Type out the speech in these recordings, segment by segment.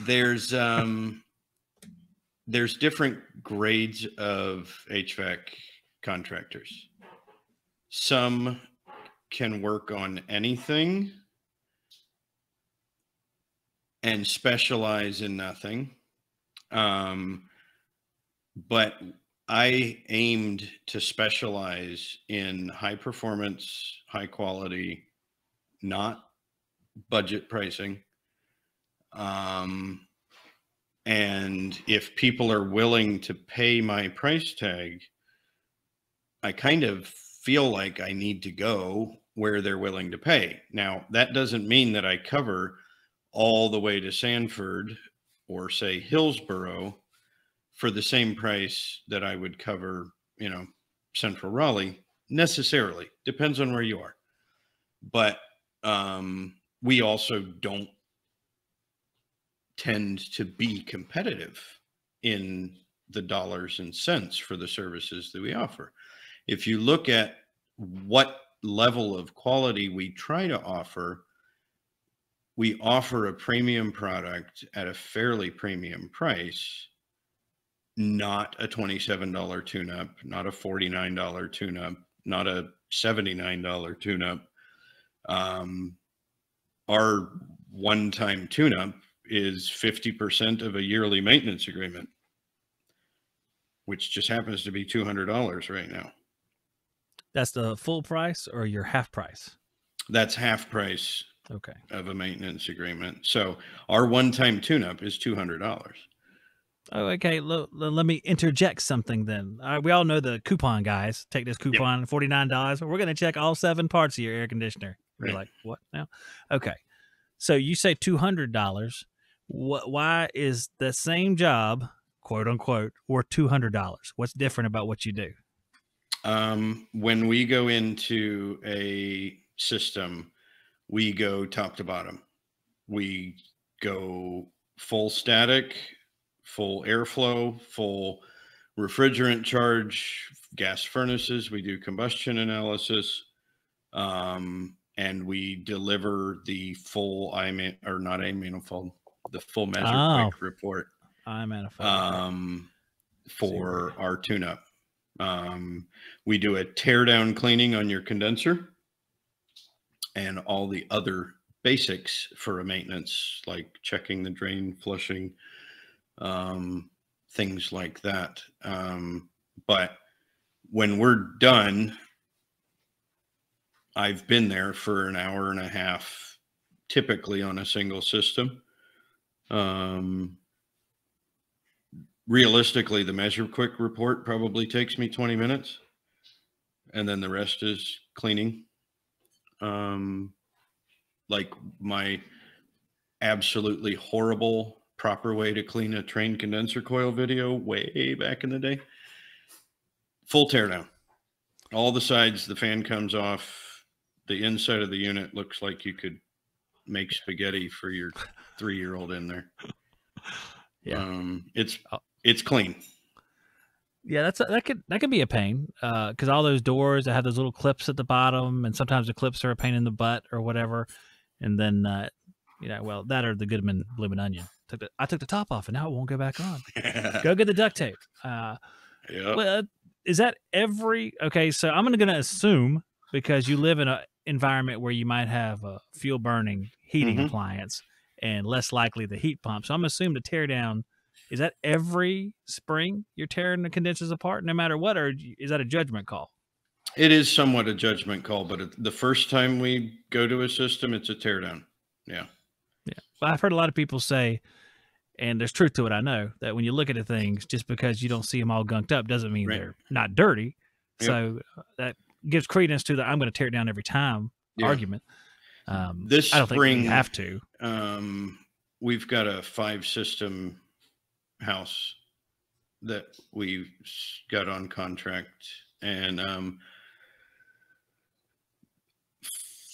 there's um there's different grades of HVAC contractors. Some can work on anything and specialize in nothing. Um, but I aimed to specialize in high performance, high quality, not budget pricing. Um, and if people are willing to pay my price tag, I kind of feel like I need to go where they're willing to pay. Now, that doesn't mean that I cover all the way to Sanford or say Hillsborough for the same price that I would cover, you know, Central Raleigh necessarily. Depends on where you are. But um, we also don't tend to be competitive in the dollars and cents for the services that we offer. If you look at what level of quality we try to offer, we offer a premium product at a fairly premium price, not a $27 tune up, not a $49 tune up, not a $79 tune up. Um, our one time tune up is 50% of a yearly maintenance agreement, which just happens to be $200 right now. That's the full price or your half price? That's half price okay of a maintenance agreement. So our one-time tune-up is $200. Oh, okay. L- let me interject something then. Uh, we all know the coupon guys. Take this coupon, yep. forty nine dollars. We're going to check all seven parts of your air conditioner. You're right. like, what now? Okay, so you say two hundred dollars. What? Why is the same job, quote unquote, worth two hundred dollars? What's different about what you do? Um, when we go into a system, we go top to bottom. We go full static, full airflow, full refrigerant charge, gas furnaces. We do combustion analysis. Um, and we deliver the full I mean or not a manifold, the full measure oh, quick report. I'm manifold um, for our tune up. Um, we do a teardown cleaning on your condenser and all the other basics for a maintenance, like checking the drain, flushing, um, things like that. Um, but when we're done, I've been there for an hour and a half, typically on a single system. Um, realistically, the measureQuick report probably takes me 20 minutes, and then the rest is cleaning. Um, like my absolutely horrible proper way to clean a Trane condenser coil video way back in the day. Full teardown. All the sides, the fan comes off, the inside of the unit looks like you could make spaghetti for your three year old in there. Yeah. Um, it's oh. it's clean. Yeah, that's a, that could that could be a pain because uh, all those doors that have those little clips at the bottom, and sometimes the clips are a pain in the butt or whatever. And then uh, you know, well, that or the Goodman blooming onion. Took the, I took the top off, and now it won't go back on. go get the duct tape. Uh, yeah. Well, is that every? Okay, so I'm going to assume because you live in a environment where you might have a fuel burning heating mm-hmm. appliance and less likely the heat pump. So I'm assuming the tear down is that every spring you're tearing the condensers apart no matter what or is that a judgment call? It is somewhat a judgment call, but the first time we go to a system it's a teardown. Yeah. Yeah. Well, I've heard a lot of people say and there's truth to it I know that when you look at the things just because you don't see them all gunked up doesn't mean right. they're not dirty. Yep. So uh, that gives credence to the I'm going to tear it down every time yeah. argument. Um, this I don't spring, think we have to. Um, we've got a five system house that we've got on contract, and um,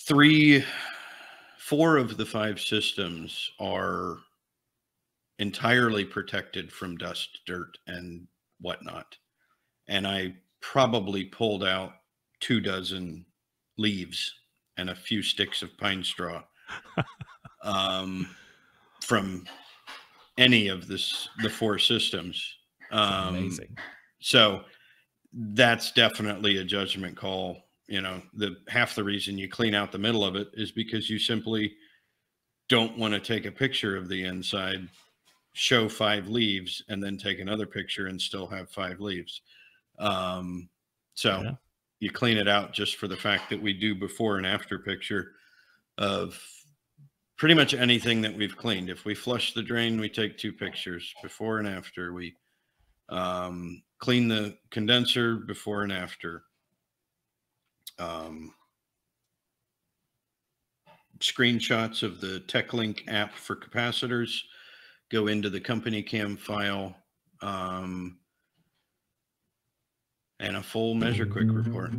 three, four of the five systems are entirely protected from dust, dirt, and whatnot. And I probably pulled out two dozen leaves and a few sticks of pine straw um, from any of this the four systems. Um, Amazing. so that's definitely a judgment call. You know, the half the reason you clean out the middle of it is because you simply don't want to take a picture of the inside, show five leaves, and then take another picture and still have five leaves. Um, so Yeah. You clean it out just for the fact that we do before and after picture of pretty much anything that we've cleaned. If we flush the drain, we take two pictures before and after. We um, clean the condenser before and after. Um, screenshots of the TechLink app for capacitors go into the CompanyCam file um, and a full measureQuick report.